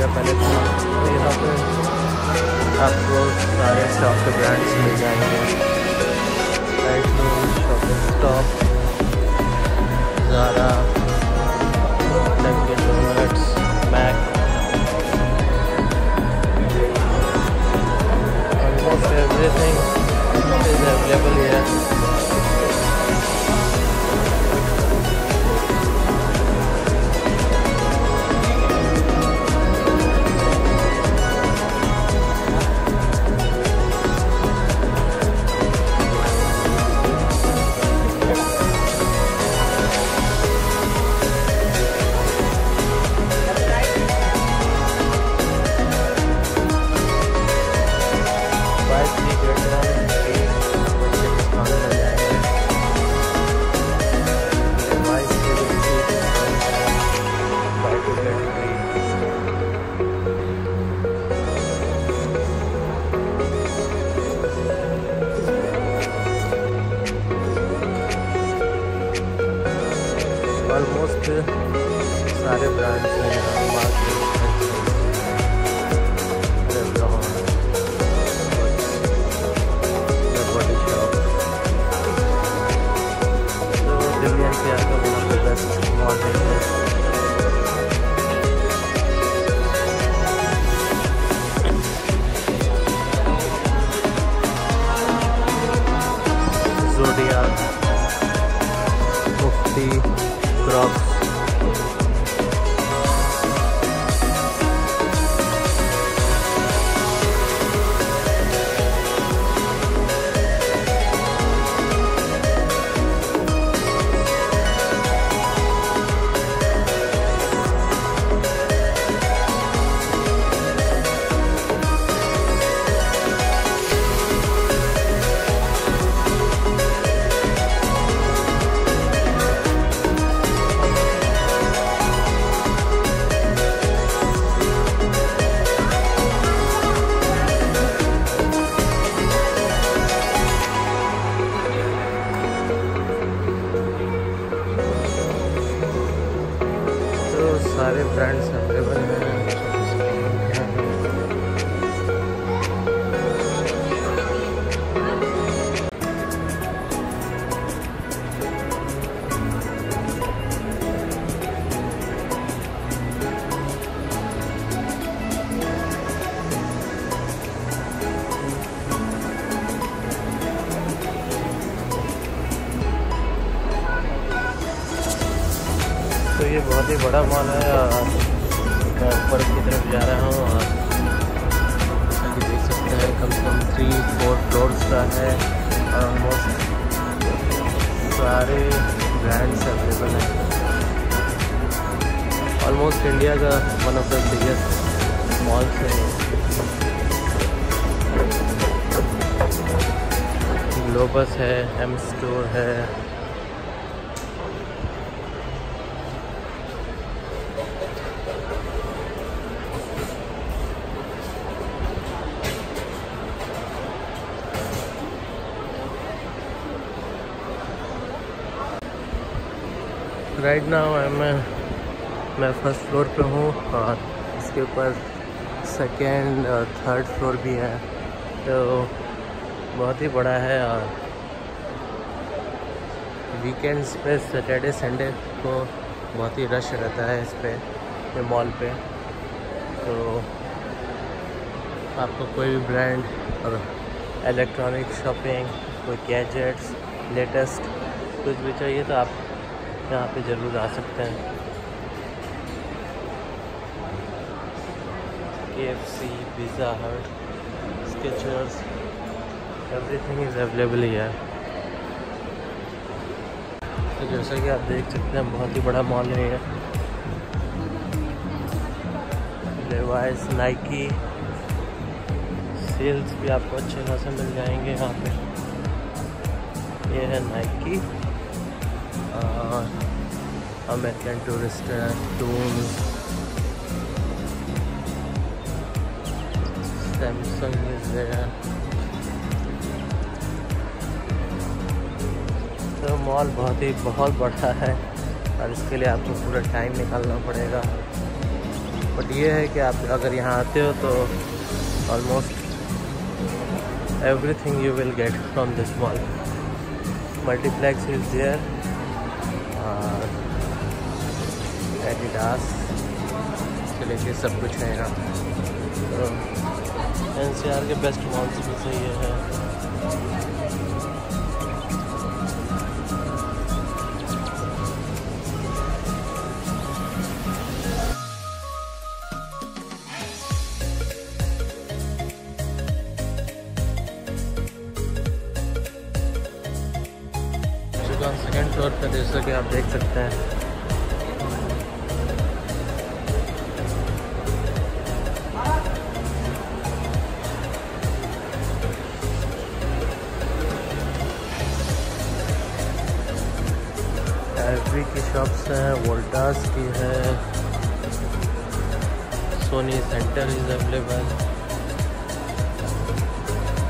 Great India palace तो यहाँ पे आपको सारे शॉप के ब्रांड्स मिल जाएँगे। Stop is available here almost सारे ब्रांड्स हैं यहाँ मार्केट सारे ब्रांड्स अवेलेबल हैं। ही बड़ा मॉल है मैं ऊपर की तरफ़ जा रहा हूँ, और जैसा कि देख सकते हैं, कम से कम थ्री फोर फ्लोर्स का है और ऑलमोस्ट सारे ब्रांड्स अवेलेबल हैं। ऑलमोस्ट इंडिया का one of the biggest malls है। ग्लोबस है एम स्टोर है राइट नाउ मैं मैं फ़र्स्ट फ्लोर पे हूँ और इसके ऊपर सेकेंड और थर्ड फ्लोर भी है। तो बहुत ही बड़ा है और वीकेंड्स पे सैटरडे संडे को बहुत ही रश रहता है इस पे, ये मॉल पे। तो आपको कोई भी ब्रांड और इलेक्ट्रॉनिक शॉपिंग कोई गैजेट्स लेटेस्ट कुछ भी चाहिए तो आप यहाँ पे ज़रूर आ सकते हैं। K F C Pizza Hut Skechers everything is available ही है तो जैसा कि आप देख सकते हैं, बहुत ही बड़ा मॉल है लेवाइस नाइकी सेल्स भी आपको अच्छे खासे मिल जाएँगे यहाँ पे। ये है Nike American Tourister Samsung तो मॉल बहुत ही, बहुत बड़ा है, और इसके लिए आपको पूरा टाइम निकालना पड़ेगा। बट ये है कि आप अगर यहाँ आते हो तो almost everything you will get from this mall multiplex is there Adidas से लेके सब कुछ है यहाँ। तो एन के बेस्ट मॉल्स में से ये है। सेकेंड फ्लोर पर जैसा कि आप देख सकते हैं हैं वोल्टास की है सोनी सेंटर इज़ अवेलेबल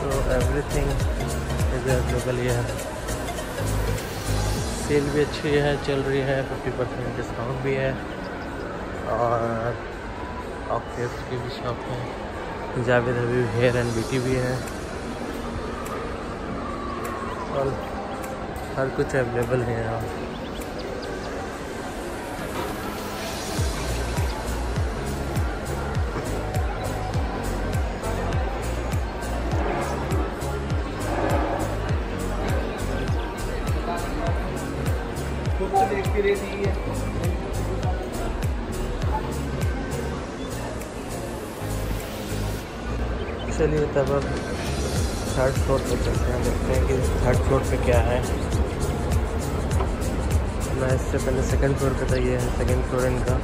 तो एवरीथिंग इज़ अवेलेबल ये है सेल भी अच्छी है, चल रही है फिफ्टी परसेंट डिस्काउंट भी है। और ऑक्टेस की भी शॉप है। Javed Habib hair and beauty भी है। और हर कुछ अवेलेबल है यहाँ। चलिए तब अब थर्ड फ्लोर पे चलते हैं, देखते हैं कि थर्ड फ्लोर पे क्या है। मैं इससे पहले सेकंड फ्लोर पे था, ये है सेकंड फ्लोर इनका।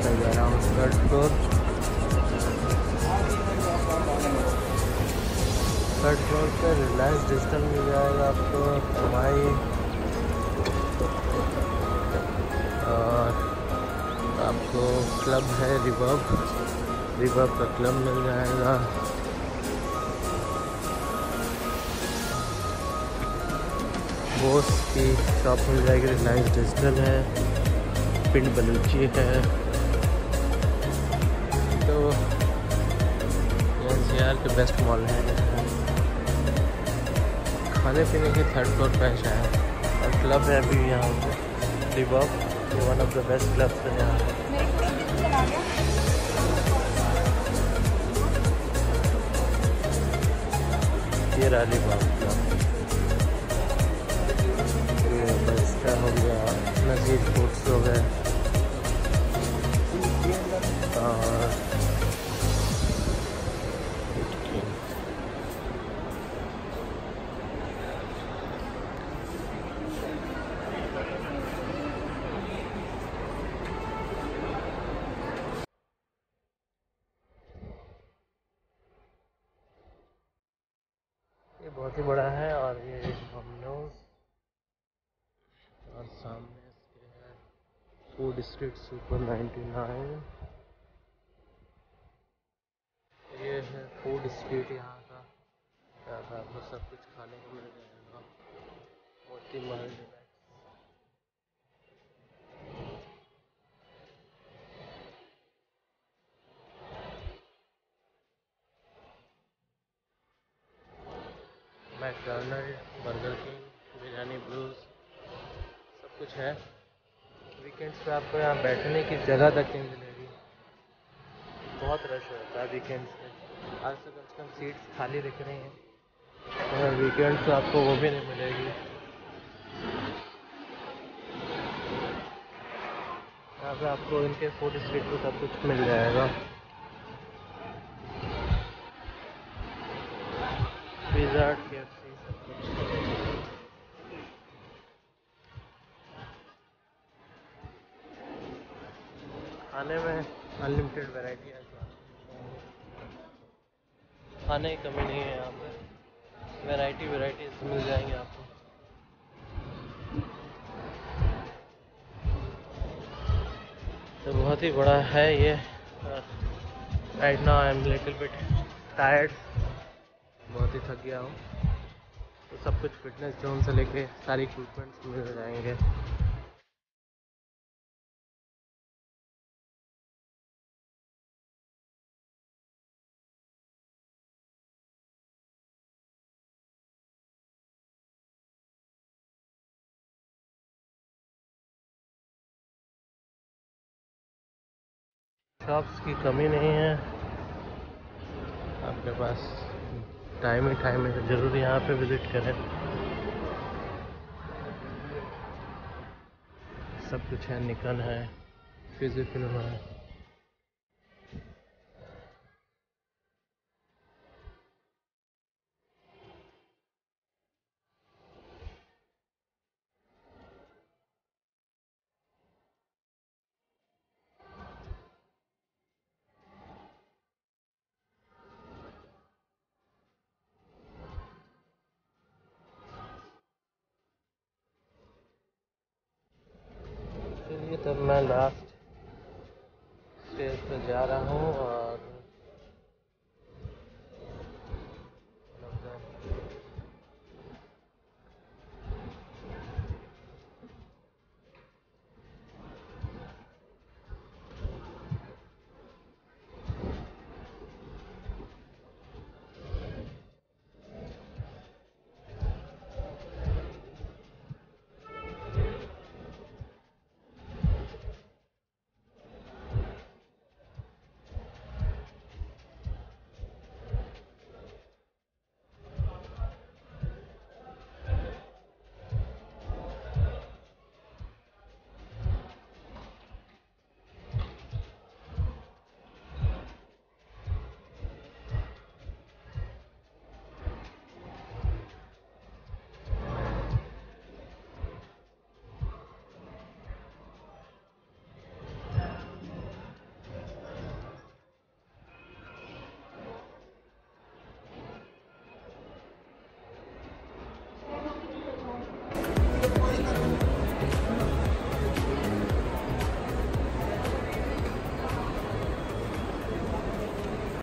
मैं जा रहा हूँ थर्ड फ्लोर थर्ड फ्लोर पे रिलायंस डिजिटल मिल जाएगा आपको एम और आपको क्लब है रिवर्ब। रिवर्ब का क्लब मिल जाएगा। बोस की शॉप मिल जाएगी, रिलायंस डिजिटल है, पिंड बलूची है। तो एन के बेस्ट मॉल है। खाने पीने की थर्ड फ्लोर पे शायद। क्लब है अभी यहाँ पे डिबॉप ये one of the best clubs है यहाँ पे। ये रहा बाग बहुत ही बड़ा है और ये डोमिनोज और सामने इसके है फ़ूड स्ट्रीट सुपर 99 ये है फ़ूड स्ट्रीट यहाँ का। आपको सब कुछ खाने को मिल जाएगा। मोती महल कुछ है। वीकेंड्स पे आपको यहाँ बैठने की जगह तक नहीं मिलेगी। बहुत रश होता है वीकेंड्स पे। आज तो कम से कम सीट्स खाली दिख रही हैं। और वीकेंड्स पे आपको वो भी नहीं मिलेगी। यहाँ पे आपको इनके फ़ूड स्ट्रीट पे सब कुछ मिल जाएगा। पिज़्ज़ा के सब कुछ खाने में अनलिमिटेड वैरायटी है। खाने की कमी नहीं है यहाँ पे। वैरायटी वैरायटी मिल जाएँगे आपको। तो बहुत ही बड़ा है ये। Right now I am little bit tired बहुत ही थक गया हूँ। तो सब कुछ फिटनेस जोन से लेके सारी इक्विपमेंट्स मिल जाएँगे। शॉप्स की कमी नहीं है। आपके पास टाइम ही टाइम है, ज़रूर यहाँ पे विज़िट करें। सब कुछ है निकन है फ़िज़िकल है। तब मैं लास्ट स्टेज पे जा रहा हूँ और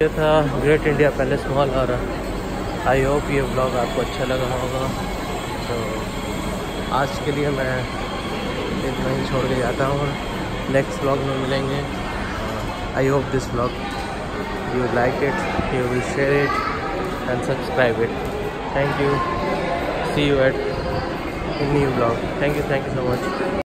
ये था ग्रेट इंडिया पैलेस मॉल और आई होप ये ब्लॉग आपको अच्छा लगा होगा। तो आज के लिए मैं इतना ही छोड़ के जाता हूँ। नेक्स्ट ब्लॉग में मिलेंगे। I hope this blog you like it you will share it and subscribe it thank you see you at new blog thank you thank you so much